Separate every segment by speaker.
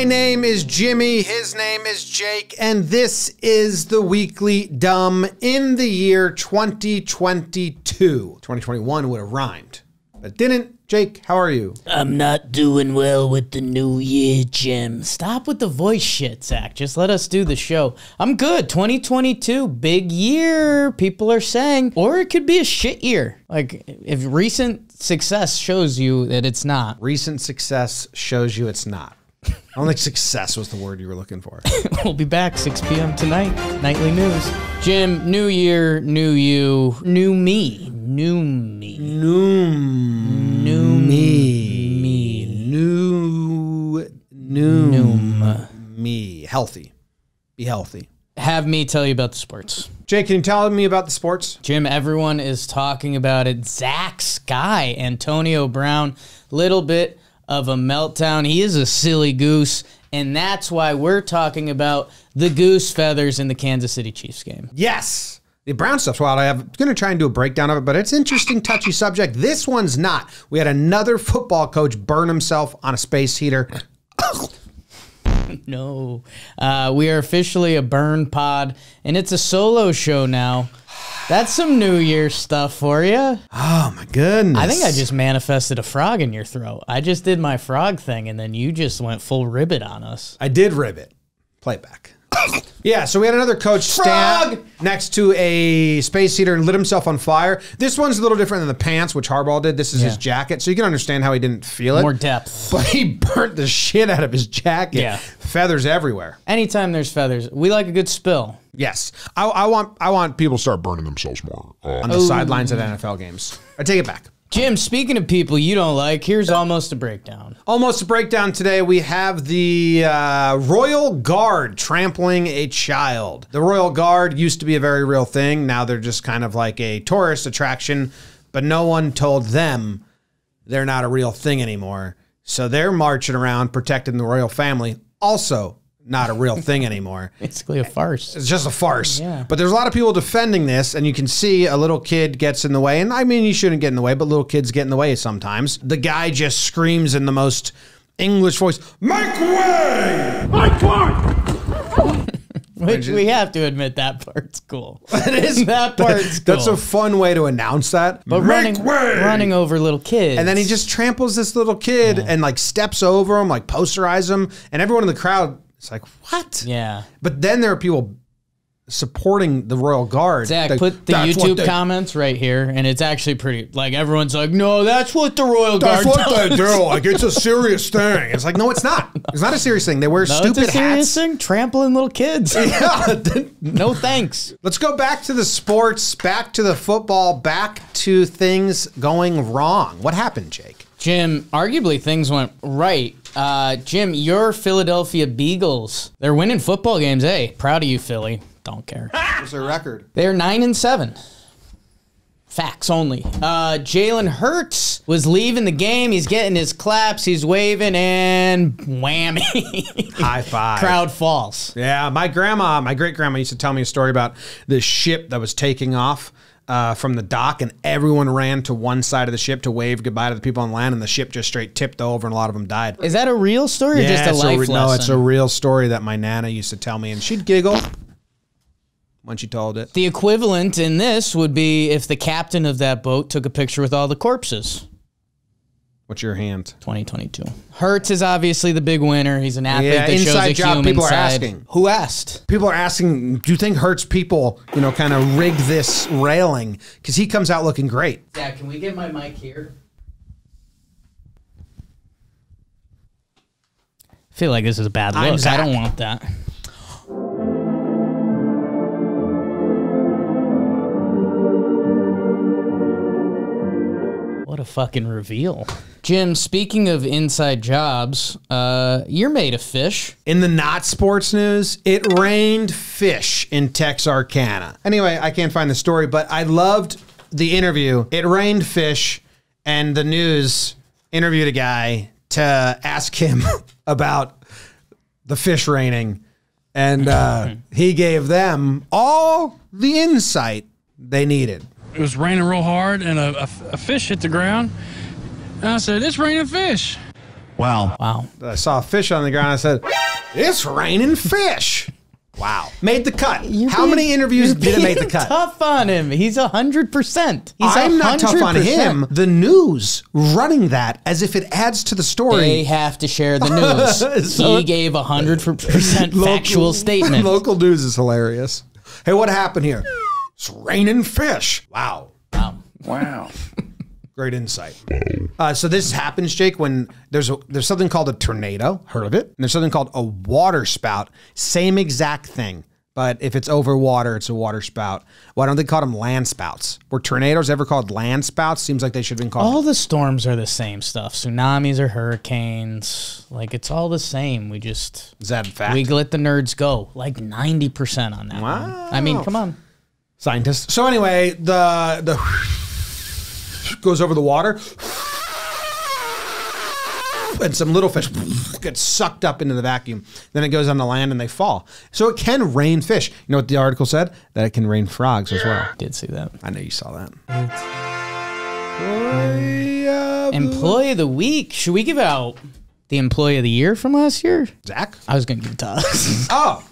Speaker 1: My name is Jimmy. His name is Jake. And this is the Weekly Dumb in the year 2022. 2021 would have rhymed, but didn't. Jake, how are you?
Speaker 2: I'm not doing well with the new year, Jim.
Speaker 3: Stop with the voice shit, Zach. Just let us do the show. I'm good. 2022, big year, people are saying. Or it could be a shit year. Like, if recent success shows you that it's not.
Speaker 1: Recent success shows you it's not. I don't think success was the word you were looking for.
Speaker 3: we'll be back 6 p.m. tonight. Nightly news. Jim, new year, new you, new me, new me.
Speaker 1: New
Speaker 3: New
Speaker 1: me.
Speaker 3: me.
Speaker 1: New new
Speaker 3: Noom.
Speaker 1: me. Healthy. Be healthy.
Speaker 3: Have me tell you about the sports.
Speaker 1: Jake, can you tell me about the sports?
Speaker 3: Jim, everyone is talking about it. Zach Sky, Antonio Brown, little bit of a meltdown. He is a silly goose, and that's why we're talking about the goose feathers in the Kansas City Chiefs game.
Speaker 1: Yes. The Brown stuff's wild. I am going to try and do a breakdown of it, but it's interesting, touchy subject. This one's not. We had another football coach burn himself on a space heater.
Speaker 3: No, uh, we are officially a burn pod, and it's a solo show now. That's some New Year stuff for you.
Speaker 1: Oh my goodness!
Speaker 3: I think I just manifested a frog in your throat. I just did my frog thing, and then you just went full ribbit on us.
Speaker 1: I did ribbit. Play it back. Yeah, so we had another coach stand next to a space heater and lit himself on fire. This one's a little different than the pants, which Harbaugh did. This is his jacket, so you can understand how he didn't feel it.
Speaker 3: More depth.
Speaker 1: But he burnt the shit out of his jacket.
Speaker 3: Yeah.
Speaker 1: Feathers everywhere.
Speaker 3: Anytime there's feathers, we like a good spill.
Speaker 1: Yes. I, I want I want people
Speaker 4: People start burning themselves more. Uh,
Speaker 1: on the sidelines of NFL games. I take it back.
Speaker 3: Jim, speaking of people you don't like, here's almost a breakdown.
Speaker 1: Almost a breakdown today. We have the uh, Royal Guard trampling a child. The Royal Guard used to be a very real thing. Now they're just kind of like a tourist attraction, but no one told them they're not a real thing anymore. So they're marching around protecting the royal family. Also, not a real thing anymore.
Speaker 3: Basically a farce.
Speaker 1: It's just a farce.
Speaker 3: Yeah.
Speaker 1: But there's a lot of people defending this, and you can see a little kid gets in the way. And I mean, you shouldn't get in the way, but little kids get in the way sometimes. The guy just screams in the most English voice, Make way! Make way!
Speaker 3: Which we have to admit that part's cool.
Speaker 1: It is
Speaker 3: That part's cool.
Speaker 1: That's a fun way to announce that.
Speaker 3: but
Speaker 1: Make
Speaker 3: running,
Speaker 1: way!
Speaker 3: running over little kids.
Speaker 1: And then he just tramples this little kid and like steps over him, like posterize him, and everyone in the crowd is like, "What?"
Speaker 3: Yeah.
Speaker 1: But then there are people supporting the royal guard.
Speaker 3: Zach,
Speaker 1: Like,
Speaker 3: put the YouTube
Speaker 1: they-
Speaker 3: comments right here, and it's actually pretty. Like everyone's like, "No, that's what the Royal Guard
Speaker 1: That's what
Speaker 3: does."
Speaker 1: they do. Like it's a serious thing. It's like no, it's not. It's not a serious thing. They wear
Speaker 3: No,
Speaker 1: stupid
Speaker 3: it's a serious
Speaker 1: hats.
Speaker 3: thing. Trampling little kids.
Speaker 1: Yeah.
Speaker 3: no thanks.
Speaker 1: Let's go back to the sports, back to the football, back to things going wrong. What happened, Jake?
Speaker 3: Jim, arguably things went right. Uh, Jim, your Philadelphia Beagles, they're winning football games. eh? proud of you, Philly. Don't care.
Speaker 1: What's their record?
Speaker 3: They're nine and seven. Facts only. Uh, Jalen Hurts was leaving the game. He's getting his claps. He's waving, and whammy!
Speaker 1: High five.
Speaker 3: Crowd falls.
Speaker 1: Yeah, my grandma, my great grandma used to tell me a story about this ship that was taking off uh, from the dock, and everyone ran to one side of the ship to wave goodbye to the people on land, and the ship just straight tipped over, and a lot of them died.
Speaker 3: Is that a real story or just a life
Speaker 1: re-
Speaker 3: lesson?
Speaker 1: No, it's a real story that my nana used to tell me, and she'd giggle when she told it.
Speaker 3: the equivalent in this would be if the captain of that boat took a picture with all the corpses.
Speaker 1: What's your hand?
Speaker 3: 2022. Hurts is obviously the big winner. He's an athlete
Speaker 1: Yeah,
Speaker 3: that shows
Speaker 1: inside
Speaker 3: a
Speaker 1: job,
Speaker 3: human
Speaker 1: people are
Speaker 3: side.
Speaker 1: asking.
Speaker 3: Who asked?
Speaker 1: People are asking, do you think Hurts people, you know, kind of rig this railing? Because he comes out looking great.
Speaker 3: Zach, can we get my mic here? I feel like this is a bad look. I don't want that. What a fucking reveal. Jim, speaking of inside jobs, uh, you're made of fish.
Speaker 1: In the not sports news, it rained fish in Texarkana. Anyway, I can't find the story, but I loved the interview. It rained fish, and the news interviewed a guy to ask him about the fish raining, and uh, he gave them all the insight they needed.
Speaker 5: it was raining real hard and a, a, a fish hit the ground. And I said, It's raining fish. Wow.
Speaker 3: Wow.
Speaker 1: I saw a fish on the ground. I said, "It's raining fish." Wow, made the cut. How
Speaker 3: being-
Speaker 1: many interviews did it make the cut?
Speaker 3: Tough on him. He's a hundred percent. He's
Speaker 1: I'm not tough on him. The news running that as if it adds to the story.
Speaker 3: They have to share the news.
Speaker 1: So-
Speaker 3: he gave a hundred percent factual statement.
Speaker 1: Local news is hilarious. Hey, what happened here? It's raining fish. Wow.
Speaker 3: Wow.
Speaker 1: Great insight. Uh, so this happens, Jake, when there's a, there's something called a tornado. Heard of it? And there's something called a water spout. Same exact thing, but if it's over water, it's a water spout. Why don't they call them land spouts? Were tornadoes ever called land spouts? Seems like they should have been called.
Speaker 3: All the storms are the same stuff. Tsunamis or hurricanes. Like it's all the same. We just
Speaker 1: is that a fact?
Speaker 3: we let the nerds go. Like ninety percent on that. One. I mean, come on.
Speaker 1: Scientists. So anyway, the the goes over the water. And some little fish get sucked up into the vacuum. Then it goes on the land and they fall. So it can rain fish. You know what the article said? That it can rain frogs as well.
Speaker 3: Did see that.
Speaker 1: I know you saw that. Employee of
Speaker 3: Employee of the week. Should we give out the employee of the year from last year?
Speaker 1: Zach?
Speaker 3: I was gonna give it to us.
Speaker 1: Oh,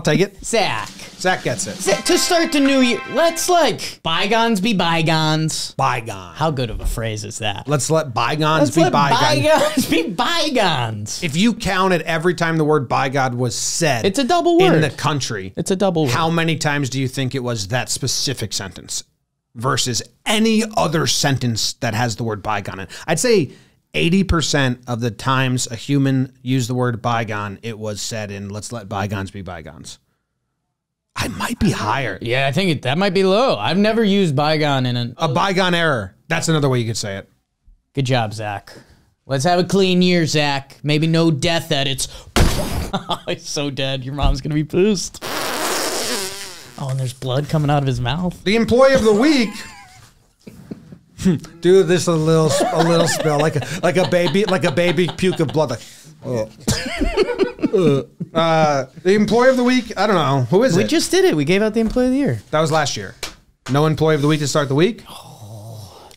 Speaker 1: I'll take it.
Speaker 3: Zach.
Speaker 1: Zach gets it.
Speaker 3: Zach, To start the new year, let's like bygones be bygones.
Speaker 1: Bygone.
Speaker 3: How good of a phrase is that?
Speaker 1: Let's let bygones
Speaker 3: Let's
Speaker 1: be
Speaker 3: let
Speaker 1: bygones.
Speaker 3: bygones be bygones.
Speaker 1: If you counted every time the word bygone was said,
Speaker 3: It's a double
Speaker 1: in the country.
Speaker 3: It's a double word.
Speaker 1: How many times do you think it was that specific sentence versus any other sentence that has the word bygone in? it? I'd say 80% of the times a human used the word bygone, it was said in let's let bygones be bygones. I might be higher.
Speaker 3: Yeah, I think it, that might be low. I've never used bygone in an.
Speaker 1: A bygone error. That's another way you could say it.
Speaker 3: Good job, Zach. Let's have a clean year, Zach. Maybe no death edits. He's so dead. Your mom's gonna be pissed. Oh, and there's blood coming out of his mouth.
Speaker 1: The employee of the week. Hmm. Do this a little a little spill like a like a baby like a baby puke of blood. Like, oh. uh, the employee of the week. I don't know who is it?
Speaker 3: We
Speaker 1: it.
Speaker 3: just did it. We gave out the employee of the year.
Speaker 1: that was last year. No employee of the week to start the week.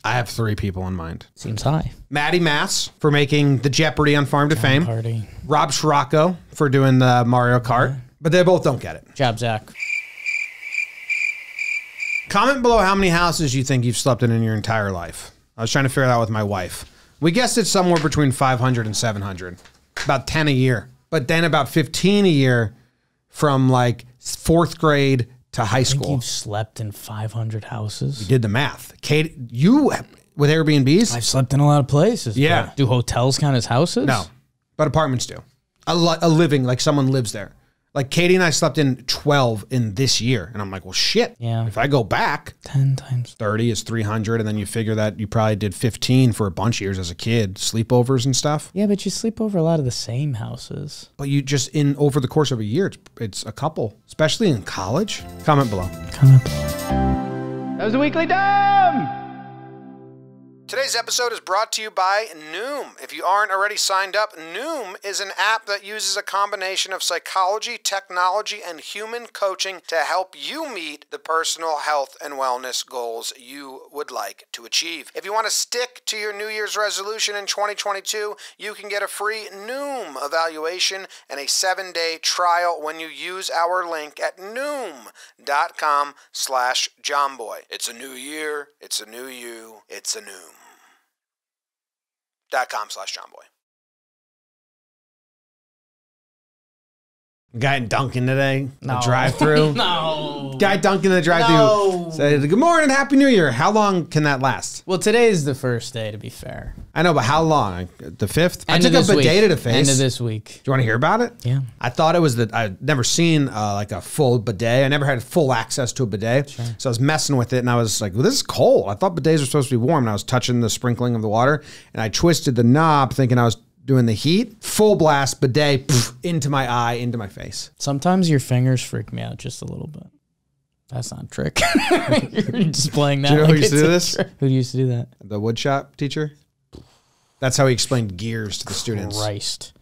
Speaker 1: I have three people in mind.
Speaker 3: Seems high.
Speaker 1: Maddie Mass for making the Jeopardy on Farm to Fame.
Speaker 3: Party.
Speaker 1: Rob Scirocco for doing the Mario Kart. But they both don't get it.
Speaker 3: Job, Zach.
Speaker 1: Comment below how many houses you think you've slept in in your entire life. I was trying to figure that out with my wife. We guessed it's somewhere between 500 and 700, about 10 a year, but then about 15 a year from like fourth grade to high school.
Speaker 3: you've slept in 500 houses.
Speaker 1: Did the math. Kate, you with Airbnbs?
Speaker 3: I've slept in a lot of places.
Speaker 1: Yeah.
Speaker 3: Do hotels count as houses?
Speaker 1: no, but apartments do. A, a living, like someone lives there. Like Katie and I slept in 12 in this year. And I'm like, well, shit.
Speaker 3: Yeah.
Speaker 1: If I go back,
Speaker 3: 10 times.
Speaker 1: 30 is 300 and then you figure that you probably did 15 for a bunch of years as a kid sleepovers and stuff
Speaker 3: Yeah, but you sleep over a lot of the same houses.
Speaker 1: but you just in over the course of a year it's, it's a couple especially in college comment below
Speaker 3: Comment below.
Speaker 6: That was the weekly dumb.
Speaker 1: Today's episode is brought to you by Noom. If you aren't already signed up, Noom is an app that uses a combination of psychology, technology, and human coaching to help you meet the personal health and wellness goals you would like to achieve. If you want to stick to your New Year's resolution in 2022, you can get a free Noom evaluation and a seven-day trial when you use our link at Noom.com slash Jomboy. It's a new year, it's a new you, it's a Noom dot com slash John Guy in Dunkin' today,
Speaker 3: No.
Speaker 1: drive through.
Speaker 3: No.
Speaker 1: Guy Dunkin' in the drive through
Speaker 3: No.
Speaker 1: said, "Good morning, Happy New Year." How long can that last?
Speaker 3: Well, today is the first day, to be fair.
Speaker 1: I know, but how long? The fifth. I
Speaker 3: End
Speaker 1: took
Speaker 3: of
Speaker 1: a bidet
Speaker 3: week.
Speaker 1: to the face.
Speaker 3: End of this week.
Speaker 1: Do you want to hear about it?
Speaker 3: Yeah.
Speaker 1: I thought it was that I'd never seen uh, like a full bidet. I never had full access to a bidet. So I was messing with it and I was like, well, this is cold. I thought bidets were supposed to be warm. And I was touching the sprinkling of the water and I twisted the knob thinking I was doing the heat. Full blast bidet poof, into my eye, into my face.
Speaker 3: Sometimes your fingers freak me out just a little bit. That's not a trick. You're displaying that.
Speaker 1: Do you know who used to do this?
Speaker 3: trick. Who used to do that?
Speaker 1: The woodshop teacher. That's how he explained gears to the students.
Speaker 3: Christ.